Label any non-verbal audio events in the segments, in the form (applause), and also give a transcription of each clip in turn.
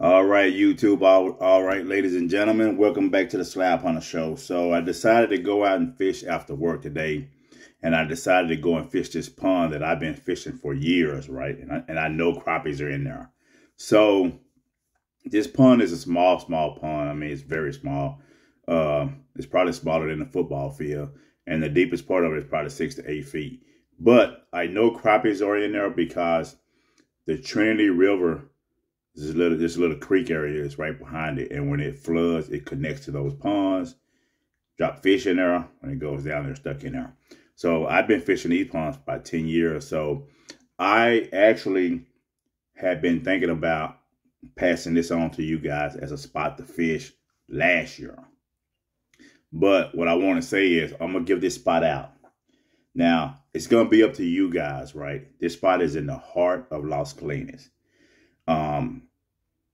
All right, YouTube. All, all right, ladies and gentlemen, welcome back to the Slab Hunter Show. So I decided to go out and fish after work today, and I decided to go and fish this pond that I've been fishing for years, right? And I, and I know crappies are in there. So this pond is a small, small pond. I mean, it's very small. Uh, it's probably smaller than a football field, and the deepest part of it is probably six to eight feet. But I know crappies are in there because the Trinity River this little this little creek area is right behind it, and when it floods, it connects to those ponds. Drop fish in there, when it goes down, they're stuck in there. So I've been fishing these ponds for about ten years. So I actually had been thinking about passing this on to you guys as a spot to fish last year. But what I want to say is I'm gonna give this spot out. Now it's gonna be up to you guys, right? This spot is in the heart of Las Colinas. Um,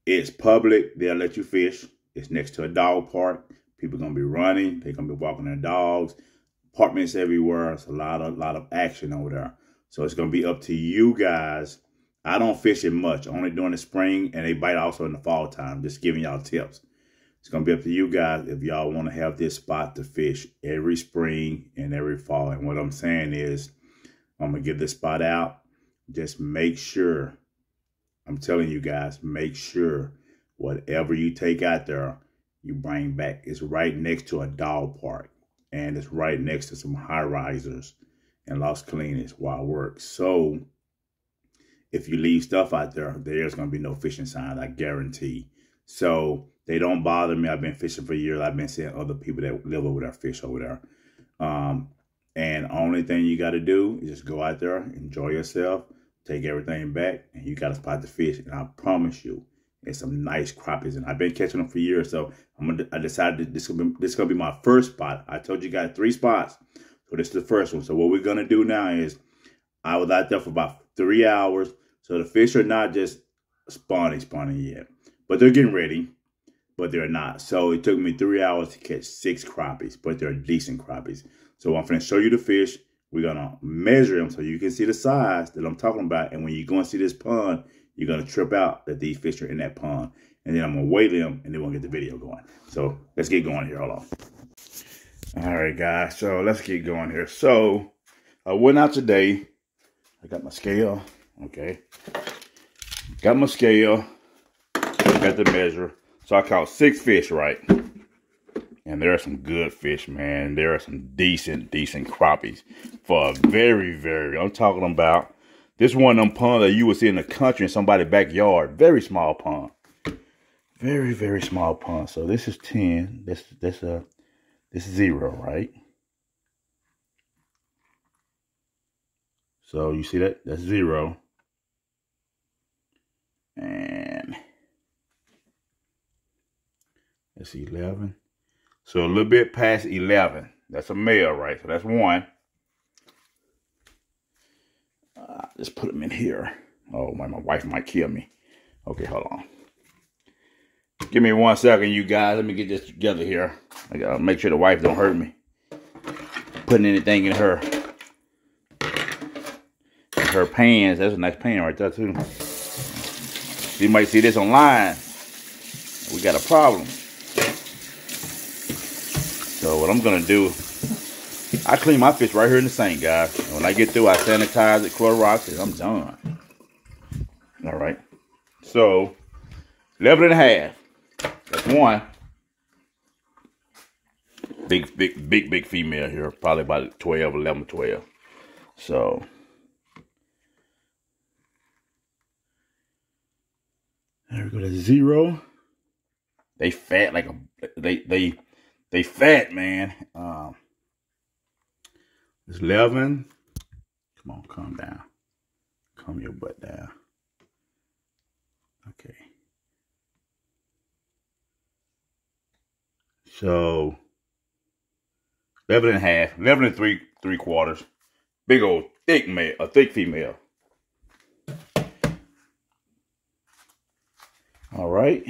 it's public. They'll let you fish. It's next to a dog park. People gonna be running. They're gonna be walking their dogs. Apartments everywhere. It's a lot of lot of action over there. So it's gonna be up to you guys. I don't fish it much, only during the spring, and they bite also in the fall time. Just giving y'all tips. It's gonna be up to you guys if y'all want to have this spot to fish every spring and every fall. And what I'm saying is, I'm gonna give this spot out. Just make sure I'm telling you guys, make sure whatever you take out there, you bring back. It's right next to a dog park and it's right next to some high risers and Las Colinas while I work. So if you leave stuff out there, there's going to be no fishing signs, I guarantee. So they don't bother me. I've been fishing for years. I've been seeing other people that live over there fish over there. Um, and only thing you got to do is just go out there, enjoy yourself, take everything back, and you got a spot to fish. And I promise you, it's some nice crappies. And I've been catching them for years. So I'm gonna, I decided this is gonna be, this gonna be my first spot. I told you guys three spots, so this is the first one. So what we're gonna do now is I was out there for about three hours. So the fish are not just spawning, spawning yet, but they're getting ready. But they're not. So it took me three hours to catch six crappies, but they're decent crappies. So I'm gonna show you the fish. We're gonna measure them so you can see the size that I'm talking about. And when you go and see this pond, you're gonna trip out that these fish are in that pond. And then I'm gonna weigh them and then we'll get the video going. So let's get going here. Hold on. All right, guys. So let's get going here. So I went out today. I got my scale. Okay. Got my scale. Got the measure. So I caught six fish, right? And there are some good fish, man. There are some decent, decent crappies for a very, very, I'm talking about, this one of them ponds that you would see in the country in somebody's backyard. Very small pond. Very, very small pond. So this is 10. This, this, uh, this is zero, right? So you see that? That's zero. And that's 11. So a little bit past 11. That's a male, right? So that's one. Uh, just put them in here. Oh, my, my wife might kill me. Okay, hold on. Give me one second, you guys. Let me get this together here. I gotta make sure the wife don't hurt me. Putting anything in her. In her pans. That's a nice pan right there, too. You might see this online. We got a problem. So what I'm gonna do, I clean my fish right here in the sink, guys. And when I get through, I sanitize it, Clorox it, I'm done. All right. So, 11 and a half. That's one. Big, big, big, big female here. Probably about 12, 11, 12. So, there we go to zero. They fat like a, they, they, they fat, man. Um, it's 11. Come on, calm down. Calm your butt down. Okay. So, 11 and a half. 11 and three, three quarters. Big old thick male, a thick female. All right.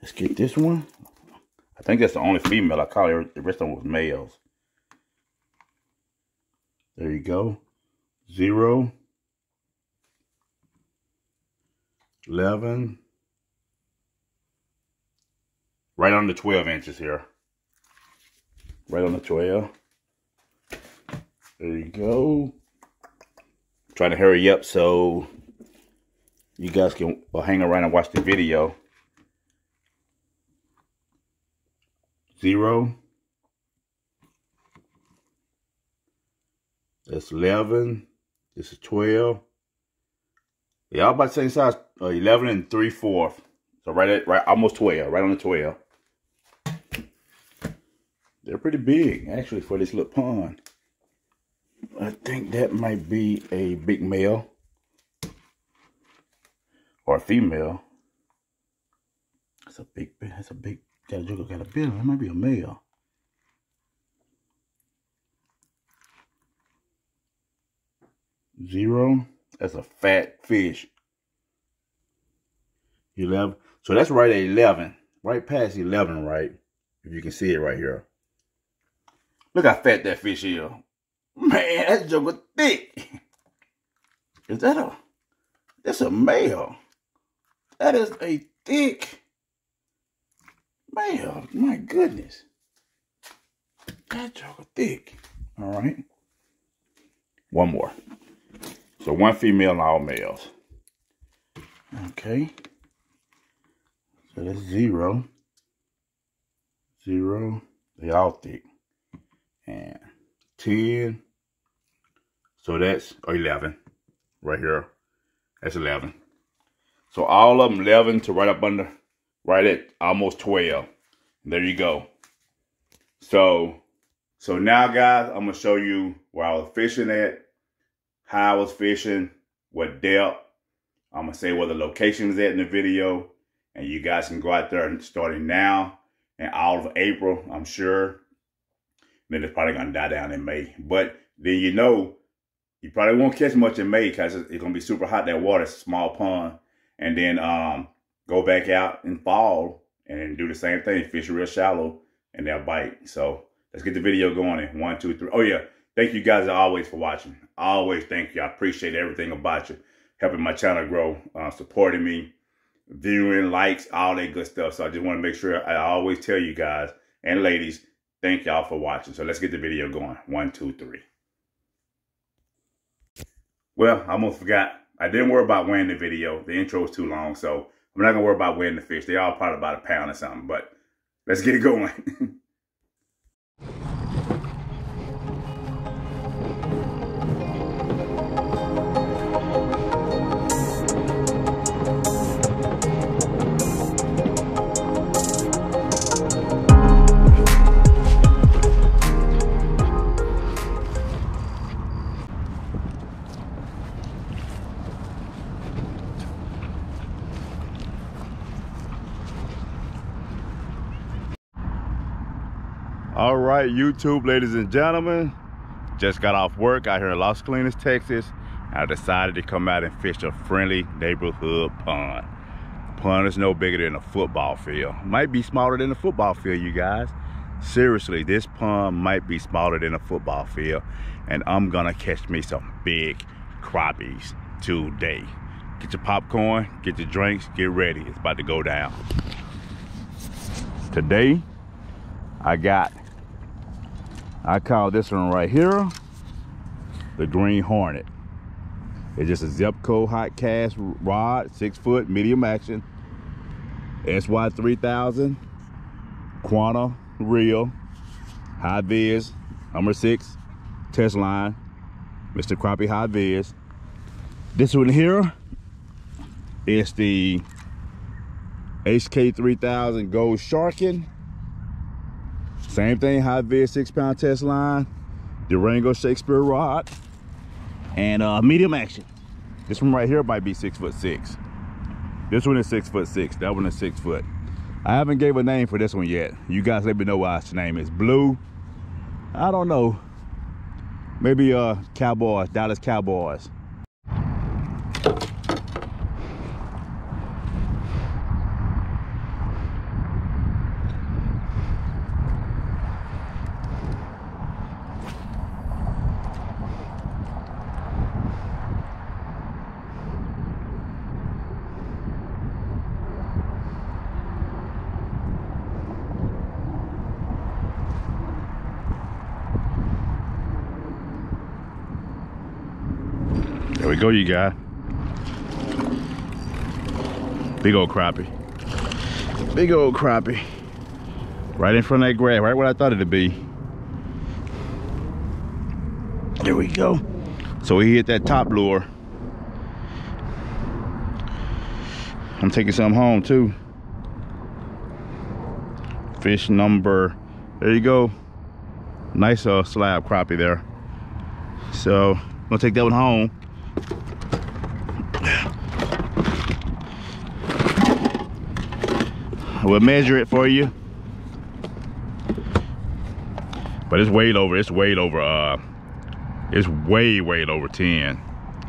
Let's get this one. I think that's the only female. I call her. The rest of them was males. There you go. Zero. 11. Right on the 12 inches here. Right on the 12. There you go. trying to hurry up so you guys can hang around and watch the video. Zero. That's 11. This is 12. Y'all about the same size. Uh, 11 and 3 fourths. So right at, right, almost 12. Right on the 12. They're pretty big, actually, for this little pond. I think that might be a big male. Or a female. That's a big, that's a big, got a juggle, got a bill. That might be a male. Zero. That's a fat fish. 11. So that's right at 11. Right past 11, right? If you can see it right here. Look how fat that fish is. Man, that joker thick. Is that a, that's a male. That is a thick male. My goodness. That joker thick. All right. One more. So one female and all males. Okay. So that's zero. Zero. They all thick. And 10. So that's 11 right here. That's 11. So all of them 11 to right up under, right at almost 12. There you go. So, so now guys, I'm going to show you where I was fishing at how I was fishing, what depth. I'm going to say where the location is at in the video. And you guys can go out there and starting now and all of April, I'm sure. Then it's probably going to die down in May. But then you know, you probably won't catch much in May because it's going to be super hot. That water, small pond. And then um, go back out in fall and do the same thing. Fish real shallow and they'll bite. So let's get the video going in one, two, three. Oh, yeah. Thank you guys always for watching. Always thank you. I appreciate everything about you. Helping my channel grow, uh, supporting me, viewing, likes, all that good stuff. So I just want to make sure I always tell you guys and ladies, thank y'all for watching. So let's get the video going. One, two, three. Well, I almost forgot. I didn't worry about weighing the video. The intro was too long, so I'm not going to worry about weighing the fish. They all probably about a pound or something, but let's get it going. (laughs) All right, YouTube, ladies and gentlemen. Just got off work out here in Las Colinas, Texas. I decided to come out and fish a friendly neighborhood pond. Pond is no bigger than a football field. Might be smaller than a football field, you guys. Seriously, this pond might be smaller than a football field. And I'm gonna catch me some big crappies today. Get your popcorn, get your drinks, get ready. It's about to go down. Today, I got I call this one right here the Green Hornet. It's just a Zebco hot cast rod, six foot, medium action. SY3000, Quanta reel, high vis, number six, test line, Mr. Crappie high vis. This one here is the HK3000 Gold Sharkin same thing, high vis six pound test line, Durango Shakespeare rod, and uh, medium action. This one right here might be six foot six. This one is six foot six. That one is six foot. I haven't gave a name for this one yet. You guys let me know what its name is. Blue. I don't know. Maybe uh Cowboys, Dallas Cowboys. We go, you guys. Big old crappie. Big old crappie. Right in front of that grab, right where I thought it'd be. There we go. So he hit that top lure. I'm taking some home too. Fish number, there you go. Nice uh, slab crappie there. So, I'm gonna take that one home. We'll measure it for you. But it's way over, it's way over, uh, it's way, way over 10.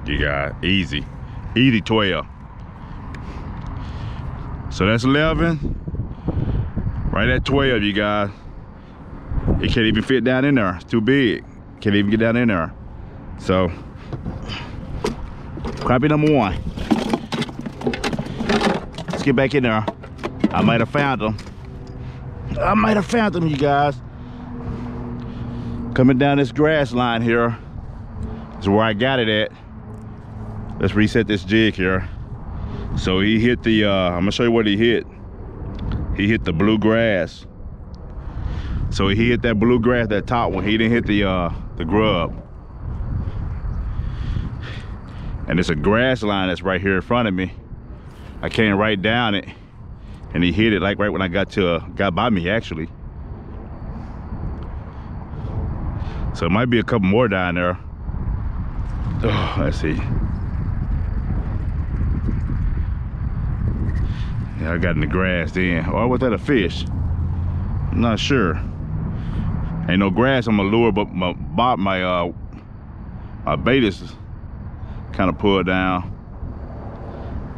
You got easy, easy 12. So that's 11. Right at 12, you guys. It can't even fit down in there. It's too big. Can't even get down in there. So, crappie number one. Let's get back in there. I might have found them. I might have found them, you guys. Coming down this grass line here is where I got it at. Let's reset this jig here. So he hit the, uh, I'm gonna show you what he hit. He hit the blue grass. So he hit that blue grass, that top one. He didn't hit the, uh, the grub. And it's a grass line that's right here in front of me. I came right down it and he hit it like right when I got to, uh, got by me actually. So it might be a couple more down there. Oh, let's see. Yeah, I got in the grass then. Or was that a fish? I'm not sure. Ain't no grass on my lure, but my bob, my uh, my bait is kind of pulled down.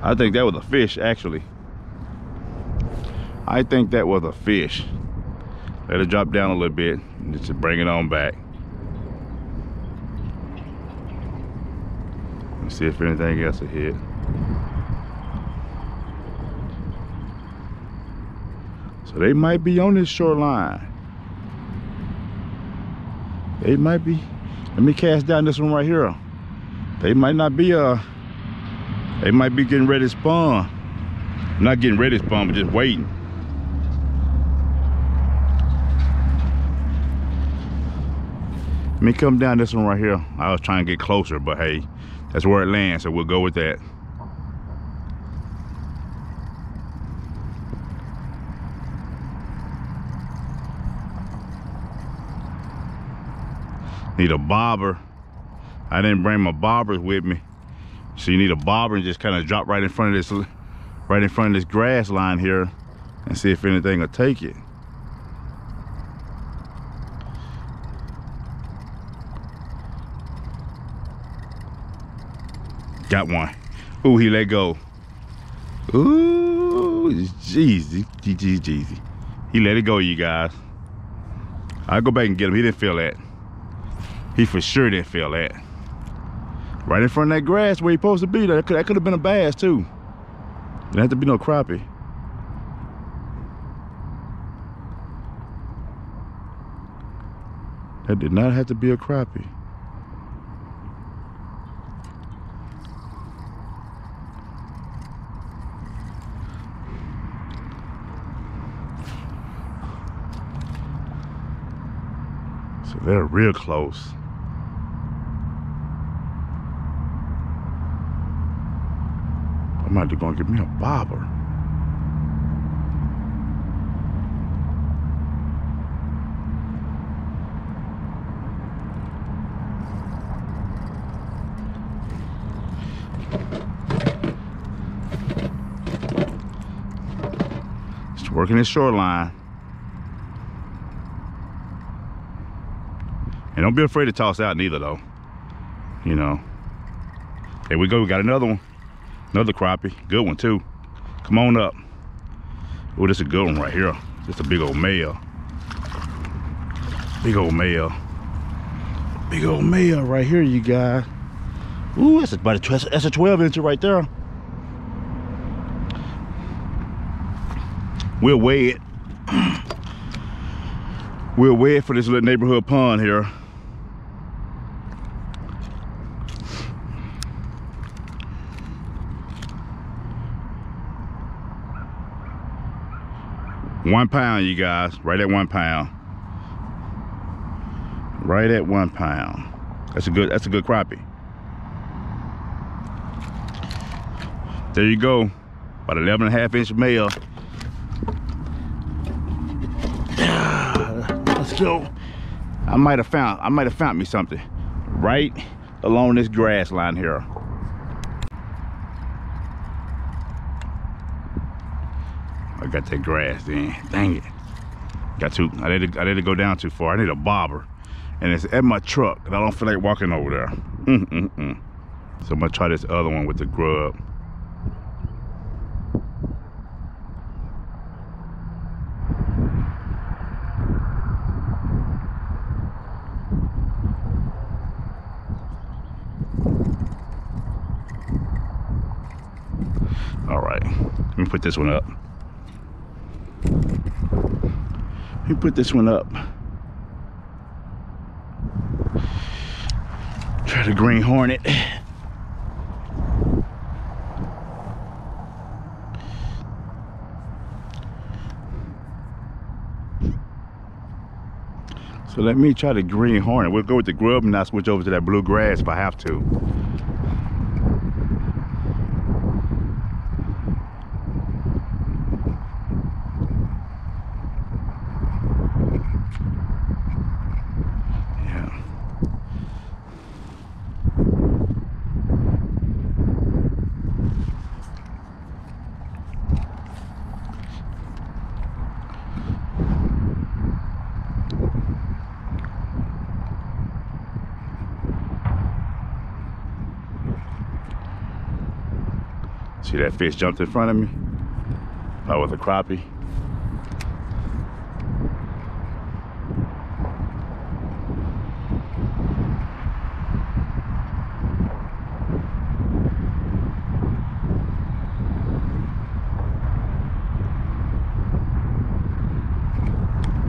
I think that was a fish, actually. I think that was a fish. Let it drop down a little bit, just bring it on back. Let's see if anything else will hit. So they might be on this shoreline. They might be. Let me cast down this one right here. They might not be uh they might be getting ready to spawn. Not getting ready to spawn, but just waiting. Let me come down this one right here. I was trying to get closer, but hey, that's where it lands, so we'll go with that. Need a bobber. I didn't bring my bobbers with me. So you need a bobber and just kind of drop right in front of this right in front of this grass line here and see if anything will take it. Got one. Ooh, he let go. Ooh, jeezy, jeezy, jeezy. He let it go, you guys. I'll go back and get him. He didn't feel that. He for sure didn't feel that. Right in front of that grass where he supposed to be. That could, that could have been a bass too. Didn't have to be no crappie. That did not have to be a crappie. They're real close. I might be gonna give me a bobber. Working his shoreline. And don't be afraid to toss out neither though. You know. Here we go, we got another one. Another crappie, good one too. Come on up. Oh, this is a good one right here. Just a big old male. Big old male. Big old male right here, you guys. Ooh, that's about a, that's a 12 incher right there. We'll weigh it. (clears throat) We'll weigh it for this little neighborhood pond here. One pound, you guys. Right at one pound. Right at one pound. That's a good, that's a good crappie. There you go. About 11 and a half inch male. (sighs) Let's go. I might have found, I might have found me something right along this grass line here. Got that grass then. Dang it. Got to, I did, I didn't go down too far. I need a bobber. And it's at my truck. And I don't feel like walking over there. Mm -mm -mm. So I'm gonna try this other one with the grub. All right, let me put this one up. Let me put this one up. Try the green hornet. So let me try the green hornet. We'll go with the grub and I'll switch over to that blue grass if I have to. See that fish jumped in front of me? Oh, was a crappie.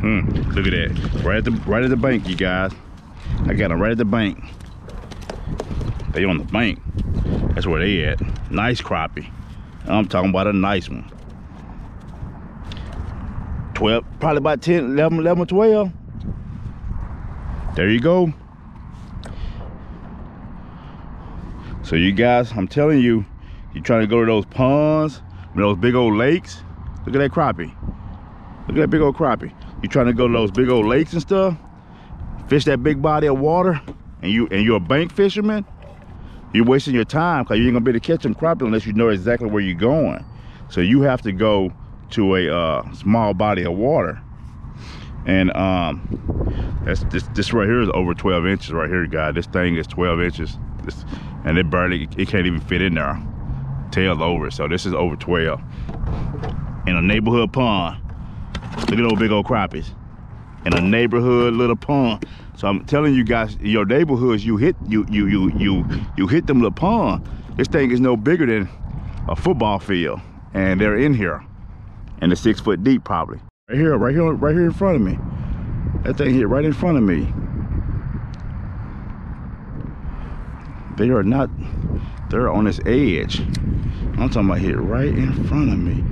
Hmm, look at that. Right at the right at the bank, you guys. I got them right at the bank. They on the bank. That's where they at. Nice crappie. I'm talking about a nice one. 12, probably about 10, 11, 11, 12. There you go. So you guys, I'm telling you, you're trying to go to those ponds, those big old lakes. Look at that crappie. Look at that big old crappie. You trying to go to those big old lakes and stuff, fish that big body of water, and you and you're a bank fisherman, you're wasting your time because you ain't gonna be able to catch them crappie unless you know exactly where you're going. So you have to go to a uh, small body of water. And um, that's this this right here is over 12 inches right here, guys. This thing is 12 inches. This, and it barely it can't even fit in there. Tail over. So this is over 12. In a neighborhood pond. Look at those big old crappies. In a neighborhood little pond. So I'm telling you guys, your neighborhoods, you hit you you you you you hit them little pond. This thing is no bigger than a football field, and they're in here, and it's six foot deep probably. Right here, right here, right here in front of me. That thing here, right in front of me. They are not. They're on this edge. I'm talking about here, right in front of me.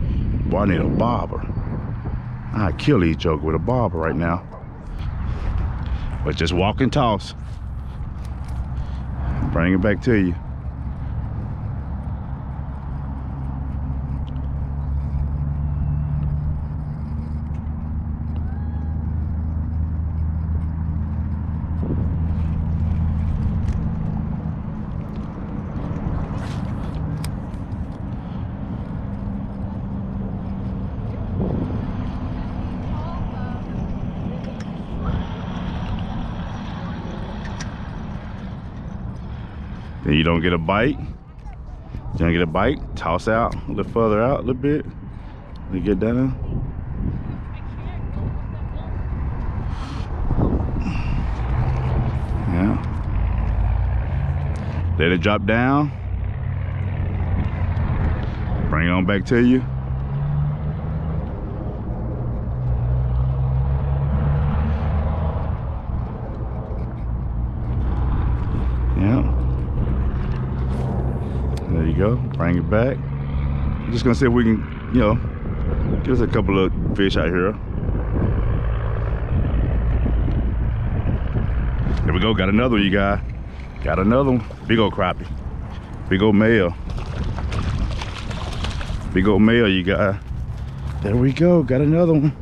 Boy, I need a bobber. I kill each joke with a bobber right now. But just walk and toss. Bring it back to you. You don't get a bite. You don't get a bite, toss out a little further out a little bit. You get in. Yeah. Let it drop down. Bring it on back to you. Yeah. There you go. Bring it back. I'm just gonna see if we can, you know, get us a couple of fish out here. There we go, got another one, you guys. Got another one. Big old crappie. Big old male. Big old male, you guys. There we go, got another one.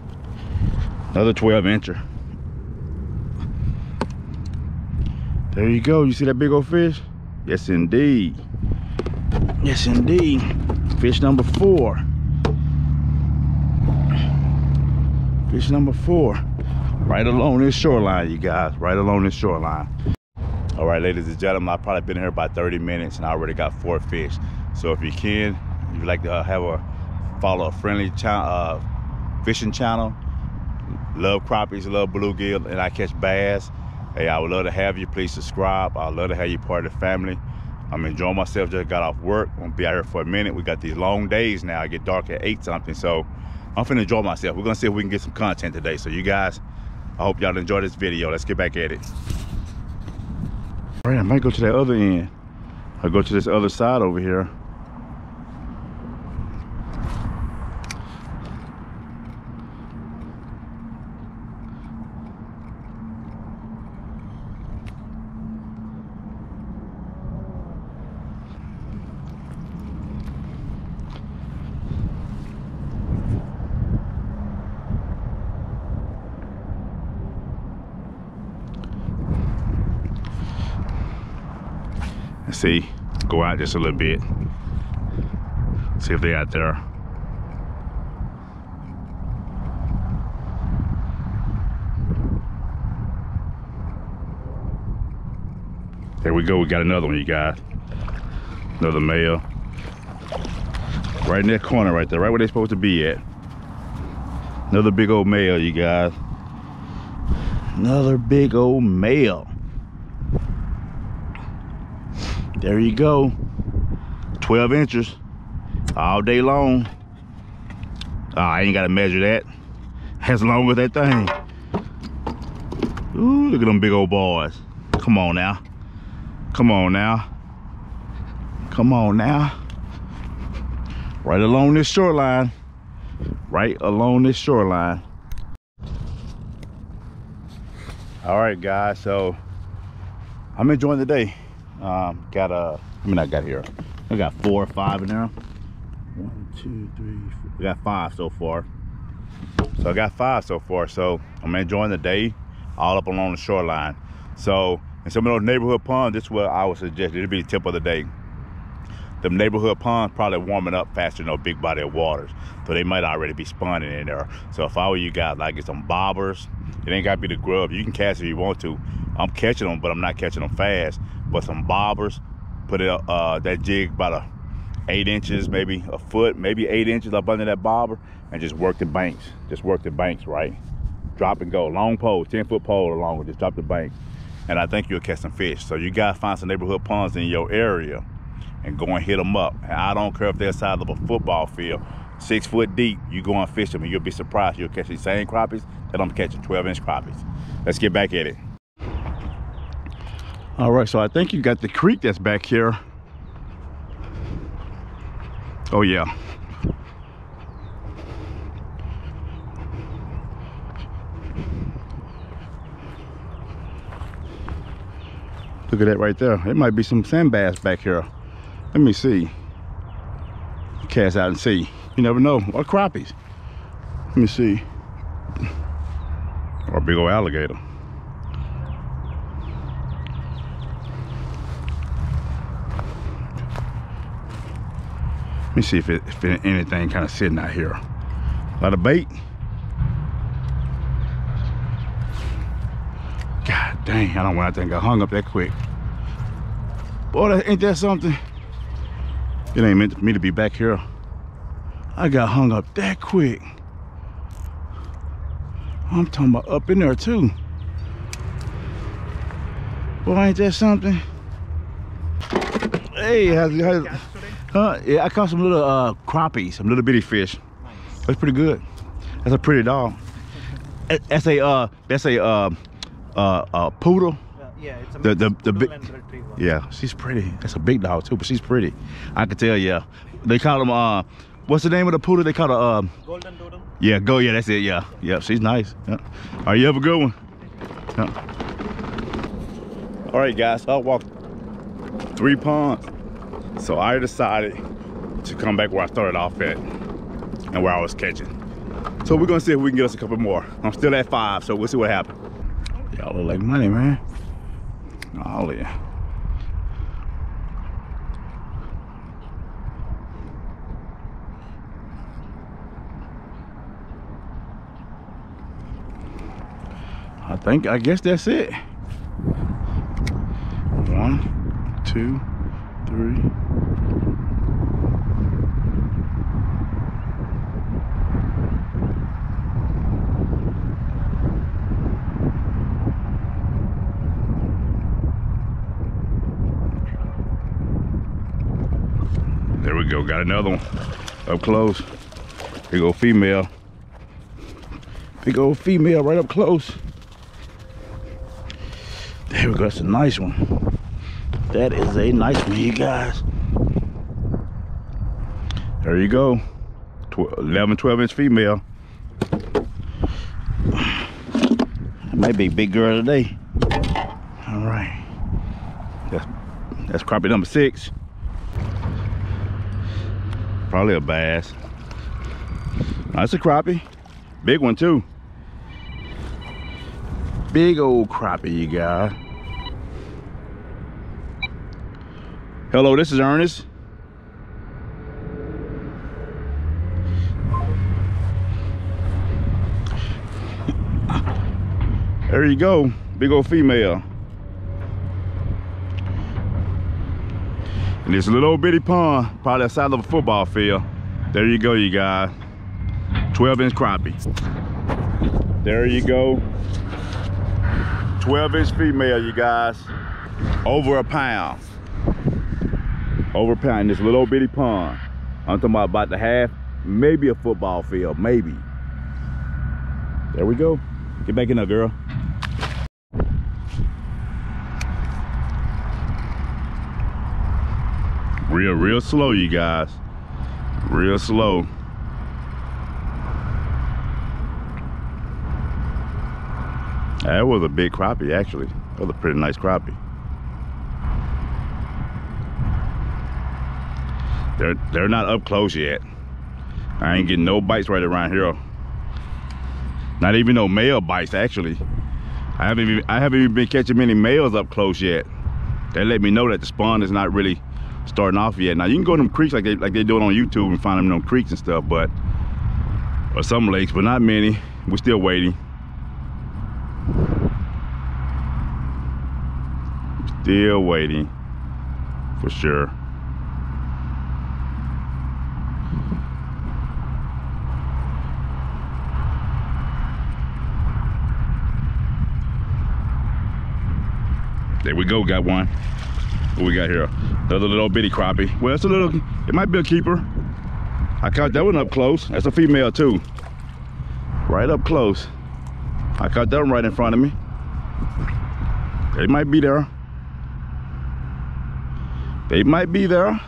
Another 12 incher. There you go, you see that big old fish? Yes, indeed. Yes, indeed. Fish number four. Fish number four. Right along this shoreline, you guys. Right along this shoreline. All right, ladies and gentlemen, I've probably been here about 30 minutes and I already got four fish. So if you can, if you'd like to uh, have a follow a friendly uh, fishing channel, love crappies, love bluegill, and I catch bass. Hey, I would love to have you. Please subscribe. I'd love to have you part of the family. I'm enjoying myself. Just got off work. I'm gonna be out here for a minute. We got these long days now. I get dark at eight something. So I'm finna enjoy myself. We're gonna see if we can get some content today. So you guys, I hope y'all enjoy this video. Let's get back at it. All right, I might go to that other end. I'll go to this other side over here. See go out just a little bit. See if they're out there. There we go we got another one you guys. Another male. Right in that corner right there right where they're supposed to be at. Another big old male you guys. Another big old male there you go. 12 inches. All day long. Oh, I ain't gotta measure that. As long as that thing. Ooh, look at them big old boys. Come on now. Come on now. Come on now. Right along this shoreline. Right along this shoreline. All right guys so i'm enjoying the day um, got a, I mean, I got here. I got four or five in there. One, two, three, four. I got five so far. So I got five so far. So I'm enjoying the day all up along the shoreline. So in some of those neighborhood ponds, this is what I would suggest. It'd be the tip of the day. The neighborhood ponds probably warming up faster than no big body of waters. So they might already be spawning in there. So if I were you guys, like get some bobbers. It ain't gotta be the grub. You can catch if you want to. I'm catching them, but I'm not catching them fast. But some bobbers, put it uh, that jig about a eight inches, maybe a foot, maybe eight inches up under that bobber, and just work the banks. Just work the banks right. Drop and go. Long pole, 10 foot pole along with just drop the bank. And I think you'll catch some fish. So you gotta find some neighborhood ponds in your area and go and hit them up. And I don't care if they're the size of a football field, six foot deep, you go and fish them and you'll be surprised. You'll catch the same crappies that I'm catching 12 inch crappies. Let's get back at it. All right, so I think you got the creek that's back here. Oh yeah. Look at that right there. It might be some sand bass back here. Let me see. Cast out and see. You never know. Or crappies. Let me see. Or a big old alligator. Me see if, it, if anything kind of sitting out here. A lot of bait. God dang, I don't want to think I hung up that quick. Boy, ain't that something? It ain't meant for me to be back here. I got hung up that quick. I'm talking about up in there too. Boy, ain't that something? Hey, how's, how's, Huh? Yeah, I caught some little uh, crappies, some little bitty fish. Nice. That's pretty good. That's a pretty dog. (laughs) That's a uh, that's a uh, uh, uh poodle. yeah, it's a the the, the big. Yeah, she's pretty. That's a big dog too, but she's pretty. I can tell. Yeah, they call them uh, What's the name of the poodle they call a, um, Golden Doodle. yeah, go, yeah, that's it, yeah. Yeah, she's nice. Yeah. All right, you have a good one. Yeah. All right, guys, so I walked three ponds. So I decided to come back where I started off at and where I was catching. So we're gonna see if we can get us a couple more. I'm still at five, so we'll see what happens. Y'all look like money, man. Oh yeah. I think, I guess that's it. One, two, three. Got another one up close. Big old female. Big old female right up close. There we go, that's a nice one. That is a nice one, you guys. There you go. 12, 11, 12 inch female. Might be big girl today. All right. That's, that's crappie number six. Probably a bass. That's a crappie. Big one too. Big old crappie, you guys. Hello, this is Ernest. There you go, big old female. And this little bitty pond, probably the size of a football field. There you go, you guys. 12 inch crappie. There you go. 12 inch female, you guys. Over a pound. Over a pound in this little bitty pond. I'm talking about about the half, maybe a football field, maybe. There we go. Get back in there, girl. Real, real slow, you guys. Real slow. That was a big crappie, actually. That was a pretty nice crappie. They're they're not up close yet. I ain't getting no bites right around here. Not even no male bites, actually. I haven't even I haven't even been catching many males up close yet. They let me know that the spawn is not really starting off yet. Now you can go to them creeks like they like they do it on YouTube and find them them creeks and stuff, but or some lakes, but not many. We're still waiting. Still waiting for sure. There we go, got one. What we got here? Another little bitty crappie. Well, it's a little, it might be a keeper. I caught that one up close. That's a female too. Right up close. I caught that one right in front of me. They might be there. They might be there.